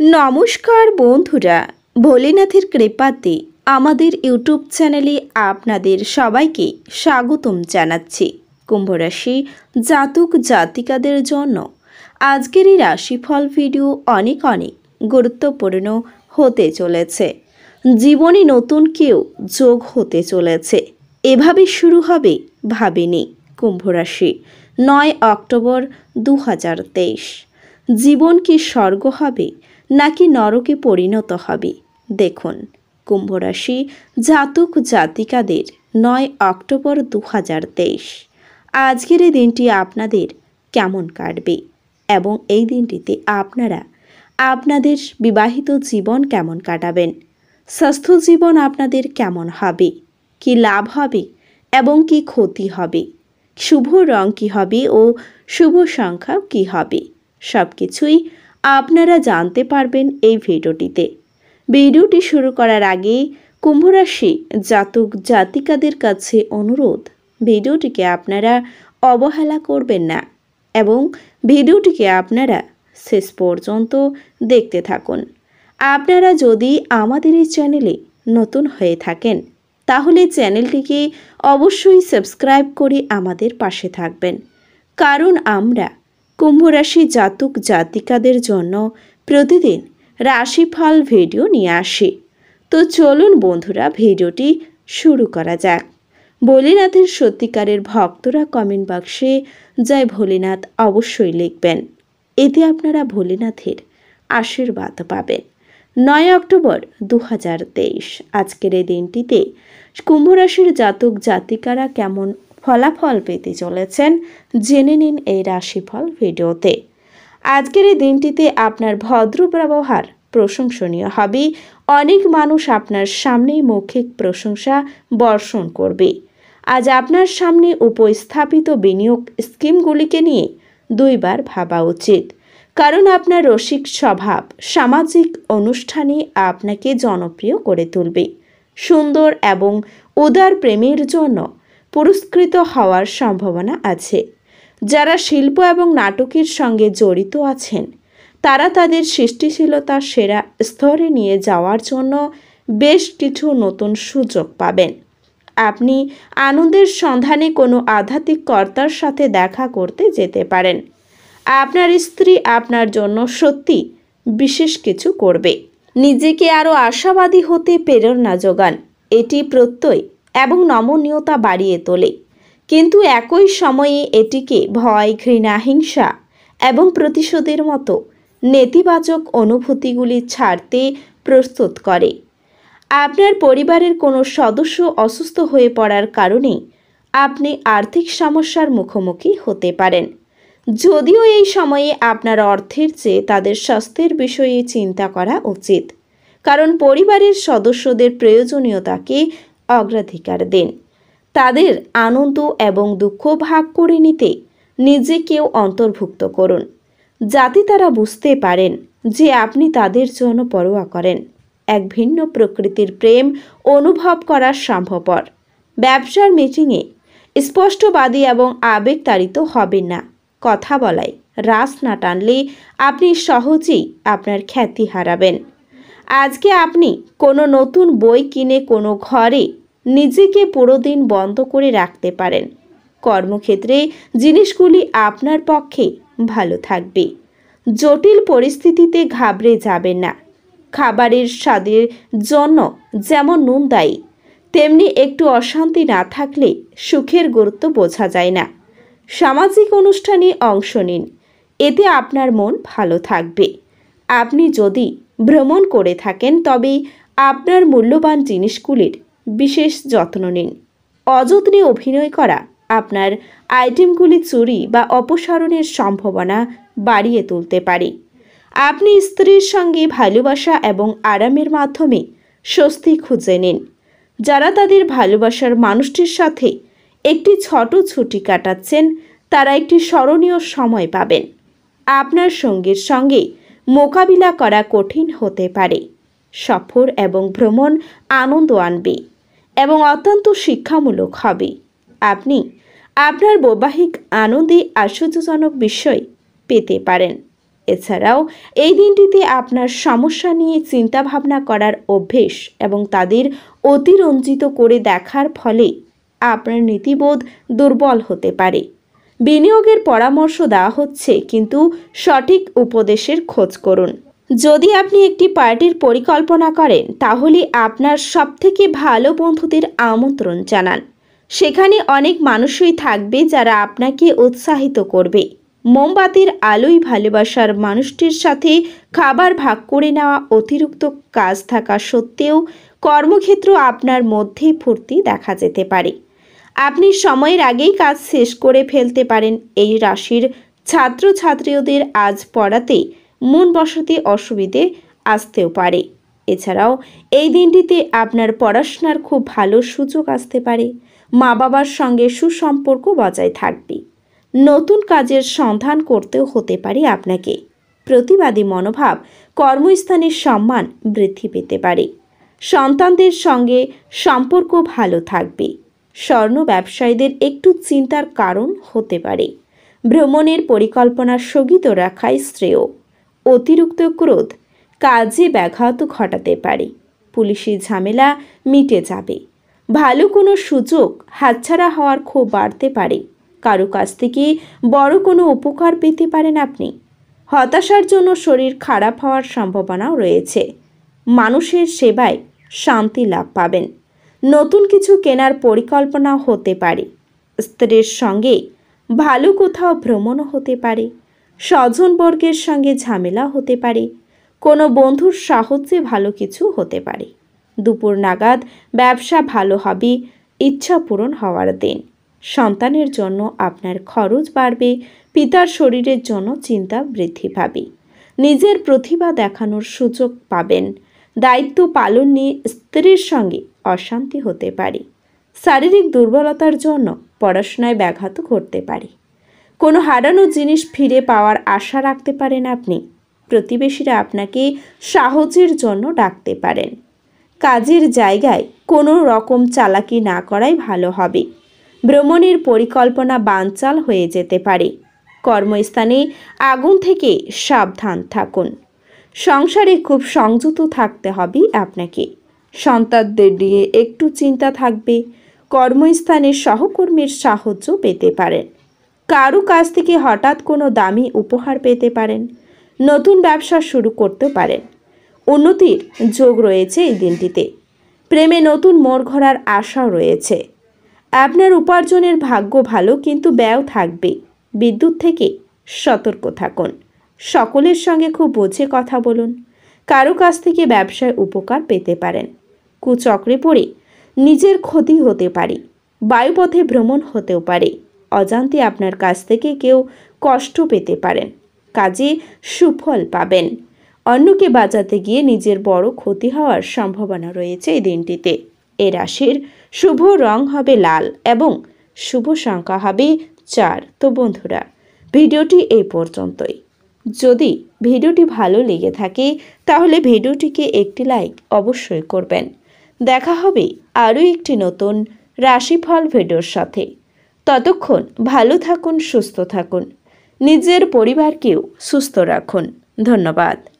নমস্কার বন্ধুরা, ভোলেনাথের কৃপাতে আমাদের ইউটিউব চ্যানেলে আপনাদের সবাইকে স্বাগতম জানাচ্ছি। কুম্ভরাশি জাতক জাতিকাদের জন্য আজকের এই রাশিফল ভিডিও অনেক অনেক গুরুত্বপূর্ণ হতে চলেছে। জীবনে নতুন কেউ যোগ হতে চলেছে। এভাবে শুরু হবে ভাবিনি কুম্ভরাশি নয় অক্টোবর দু হাজার তেইশ। জীবন কি স্বর্গ হবে নাকি নরকে পরিণত হবে? দেখুন, কুম্ভরাশি জাতক জাতিকাদের নয় অক্টোবর দু হাজার তেইশ। আজকের এই দিনটি আপনাদের কেমন কাটবে এবং এই দিনটিতে আপনারা আপনাদের বিবাহিত জীবন কেমন কাটাবেন? স্বাস্থ্য জীবন আপনাদের কেমন হবে? কি লাভ হবে এবং কি ক্ষতি হবে? শুভ রং কী হবে ও শুভ সংখ্যা কী হবে? সব কিছুই আপনারা জানতে পারবেন এই ভিডিওটিতে। ভিডিওটি শুরু করার আগে কুম্ভরাশি জাতক জাতিকাদের কাছে অনুরোধ, ভিডিওটিকে আপনারা অবহেলা করবেন না এবং ভিডিওটিকে আপনারা শেষ পর্যন্ত দেখতে থাকুন। আপনারা যদি আমাদের এই চ্যানেলে নতুন হয়ে থাকেন, তাহলে চ্যানেলটিকে অবশ্যই সাবস্ক্রাইব করে আমাদের পাশে থাকবেন। কারণ আমরা কুম্ভরাশি জাতক জাতিকাদের জন্য প্রতিদিন রাশিফল ভিডিও নিয়ে আসি। তো চলুন বন্ধুরা, ভিডিওটি শুরু করা যাক। ভোলেনাথের সত্যিকারের ভক্তরা কমেন্ট বাক্সে জয় ভোলেনাথ অবশ্যই লিখবেন। এতে আপনারা ভোলেনাথের আশীর্বাদ পাবেন। নয় অক্টোবর দু হাজার তেইশ, আজকের এই দিনটিতে কুম্ভরাশির জাতক জাতিকারা কেমন ফলাফল পেতে চলেছেন জেনে নিন এই রাশিফল ভিডিওতে। আজকের এই দিনটিতে আপনার ভদ্র ব্যবহার প্রশংসনীয় হবে। অনেক মানুষ আপনার সামনেই মৌখিক প্রশংসা বর্ষণ করবে। আজ আপনার সামনে উপস্থাপিত বিনিয়োগ স্কিমগুলিকে নিয়ে দুইবার ভাবা উচিত। কারণ আপনার রসিক স্বভাব সামাজিক অনুষ্ঠানে আপনাকে জনপ্রিয় করে তুলবে। সুন্দর এবং উদার প্রেমের জন্য পুরস্কৃত হওয়ার সম্ভাবনা আছে। যারা শিল্প এবং নাটকের সঙ্গে জড়িত আছেন, তারা তাদের সৃষ্টিশীলতার সেরা স্তরে নিয়ে যাওয়ার জন্য বেশ কিছু নতুন সুযোগ পাবেন। আপনি আনন্দের সন্ধানে কোনো আধ্যাত্মিক কর্তার সাথে দেখা করতে যেতে পারেন। আপনার স্ত্রী আপনার জন্য সত্যি বিশেষ কিছু করবে। নিজেকে আরও আশাবাদী হতে প্রেরণা যোগান, এটি প্রত্যয়। এবং নমনীয়তা বাড়িয়ে তোলে। কিন্তু একই সময়ে এটিকে ভয়, ঘৃণা, হিংসা এবং প্রতিশোধের মতো নেতিবাচক অনুভূতিগুলি ছাড়তে প্রস্তুত করে। আপনার পরিবারের কোনো সদস্য অসুস্থ হয়ে পড়ার কারণে আপনি আর্থিক সমস্যার মুখোমুখি হতে পারেন। যদিও এই সময়ে আপনার অর্থের চেয়ে তাদের স্বাস্থ্যের বিষয়ে চিন্তা করা উচিত। কারণ পরিবারের সদস্যদের প্রয়োজনীয়তাকে অগ্রাধিকার দিন। তাদের আনন্দ এবং দুঃখ ভাগ করে নিতে নিজেকেও অন্তর্ভুক্ত করুন, যাতে তারা বুঝতে পারেন যে আপনি তাদের জন্য পরোয়া করেন। এক ভিন্ন প্রকৃতির প্রেম অনুভব করা সম্ভবপর। ব্যবসার মিটিংয়ে স্পষ্টবাদী এবং আবেগতাড়িত হবেন না। কথা বলায়, রাস না টানলে আপনি সহজেই আপনার খ্যাতি হারাবেন। আজকে আপনি কোনো নতুন বই কিনে কোনো ঘরে নিজেকে পুরো দিন বন্ধ করে রাখতে পারেন। কর্মক্ষেত্রে জিনিসগুলি আপনার পক্ষে ভালো থাকবে। জটিল পরিস্থিতিতে ঘাবড়ে যাবেন না। খাবারের স্বাদের জন্য যেমন নুন দায়ী, তেমনি একটু অশান্তি না থাকলে সুখের গুরুত্ব বোঝা যায় না। সামাজিক অনুষ্ঠানে অংশ নিন, এতে আপনার মন ভালো থাকবে। আপনি যদি ভ্রমণ করে থাকেন তবে আপনার মূল্যবান জিনিসগুলির বিশেষ যত্ন নিন। অযত্নে অভিনয় করা আপনার আইটেমগুলি চুরি বা অপসারণের সম্ভাবনা বাড়িয়ে তুলতে পারে। আপনি স্ত্রীর সঙ্গে ভালোবাসা এবং আরামের মাধ্যমে স্বস্তি খুঁজে নিন। যারা তাদের ভালোবাসার মানুষটির সাথে একটি ছোট ছুটি কাটাচ্ছেন, তারা একটি স্মরণীয় সময় পাবেন। আপনার সঙ্গীর সঙ্গে মোকাবিলা করা কঠিন হতে পারে। সফর এবং ভ্রমণ আনন্দ আনবে এবং অত্যন্ত শিক্ষামূলক হবে। আপনি আপনার বৈবাহিক আনন্দে আশ্চর্যজনক বিষয় পেতে পারেন। এছাড়াও, এই দিনটিতে আপনার সমস্যা নিয়ে চিন্তাভাবনা করার অভ্যেস এবং তাদের অতিরঞ্জিত করে দেখার ফলে আপনার নীতিবোধ দুর্বল হতে পারে। বিনিয়োগের পরামর্শ দেওয়া হচ্ছে, কিন্তু সঠিক উপদেশের খোঁজ করুন। যদি আপনি একটি পার্টির পরিকল্পনা করেন, তাহলে আপনার সবথেকে ভালো বন্ধুদের আমন্ত্রণ জানান। সেখানে অনেক মানুষই থাকবে যারা আপনাকে উৎসাহিত করবে। মোমবাতির আলোয় ভালোবাসার মানুষটির সাথে খাবার ভাগ করে নেওয়া অতিরিক্ত কাজ থাকা সত্ত্বেও কর্মক্ষেত্র আপনার মধ্যেই ফুর্তি দেখা যেতে পারে। আপনি সময়ের আগেই কাজ শেষ করে ফেলতে পারেন। এই রাশির ছাত্রছাত্রীদের আজ পড়াতে মন বসতে অসুবিধে আসতেও পারে। এছাড়াও এই দিনটিতে আপনার পড়াশোনার খুব ভালো সুযোগ আসতে পারে। মা বাবার সঙ্গে সুসম্পর্ক বজায় থাকবে। নতুন কাজের সন্ধান করতেও হতে পারে আপনাকে। প্রতিবাদী মনোভাব, কর্মস্থানের সম্মান বৃদ্ধি পেতে পারে। সন্তানদের সঙ্গে সম্পর্ক ভালো থাকবে। স্বর্ণ ব্যবসায়ীদের একটু চিন্তার কারণ হতে পারে। ভ্রমণের পরিকল্পনা স্থগিত রাখাই শ্রেয়। অতিরিক্ত ক্রোধ কাজে ব্যাঘাত ঘটাতে পারে। পুলিশি ঝামেলা মিটে যাবে। ভালো কোনো সুযোগ হাতছাড়া হওয়ার ক্ষোভ বাড়তে পারে। কারও কাছ থেকে বড় কোনো উপকার পেতে পারেন আপনি। হতাশার জন্য শরীর খারাপ হওয়ার সম্ভাবনাও রয়েছে। মানুষের সেবায় শান্তি লাভ পাবেন। নতুন কিছু কেনার পরিকল্পনা হতে পারে। স্ত্রীর সঙ্গে ভালো কোথাও ভ্রমণও হতে পারে। স্বজনবর্গের সঙ্গে ঝামেলা হতে পারে। কোনো বন্ধুর সাহায্যে ভালো কিছু হতে পারে। দুপুর নাগাদ ব্যবসা ভালো হবে, ইচ্ছা পূরণ হওয়ার দিন। সন্তানের জন্য আপনার খরচ বাড়বে, পিতার শরীরের জন্য চিন্তা বৃদ্ধি পাবে। নিজের প্রতিভা দেখানোর সুযোগ পাবেন। দায়িত্ব পালন নিয়ে স্ত্রীর সঙ্গে অশান্তি হতে পারে। শারীরিক দুর্বলতার জন্য পড়াশোনায় ব্যাঘাত ঘটতে পারে। কোনো হারানো জিনিস ফিরে পাওয়ার আশা রাখতে পারেন আপনি। প্রতিবেশীরা আপনাকে সাহসের জন্য ডাকতে পারেন। কাজের জায়গায় কোনো রকম চালাকি না করাই ভালো হবে। ভ্রমণের পরিকল্পনা বানচাল হয়ে যেতে পারে। কর্মস্থানে আগুন থেকে সাবধান থাকুন। সংসারে খুব সংযত থাকতে হবে আপনাকে। সন্তানদের নিয়ে একটু চিন্তা থাকবে। কর্মস্থানে সহকর্মীর সাহায্য পেতে পারেন। কারও কাছ থেকে হঠাৎ কোনো দামি উপহার পেতে পারেন। নতুন ব্যবসা শুরু করতে পারেন। উন্নতির যোগ রয়েছে এই দিনটিতে। প্রেমে নতুন মোড় ঘোরার আশাও রয়েছে। আপনার উপার্জনের ভাগ্য ভালো কিন্তু ব্যয় থাকবে। বিদ্যুৎ থেকে সতর্ক থাকুন। সকলের সঙ্গে খুব বোঝে কথা বলুন। কারও কাছ থেকে ব্যবসায় উপকার পেতে পারেন। কুচক্রে পড়ে। নিজের ক্ষতি হতে পারে, বায়ুপথে ভ্রমণ হতেও পারে। অজান্তে আপনার কাছ থেকে কেউ কষ্ট পেতে পারেন, কাজে সুফল পাবেন। অন্যকে বাঁচাতে গিয়ে নিজের বড় ক্ষতি হওয়ার সম্ভাবনা রয়েছে এই দিনটিতে। এ রাশির শুভ রং হবে লাল এবং শুভ সংখ্যা হবে চার। তো বন্ধুরা, ভিডিওটি এই পর্যন্তই। যদি ভিডিওটি ভালো লেগে থাকে, তাহলে ভিডিওটিকে একটি লাইক অবশ্যই করবেন। দেখা হবে আরও একটি নতুন রাশিফল ভেডোর সাথে। ততক্ষণ ভালো থাকুন, সুস্থ থাকুন। নিজের পরিবারকেও সুস্থ রাখুন। ধন্যবাদ।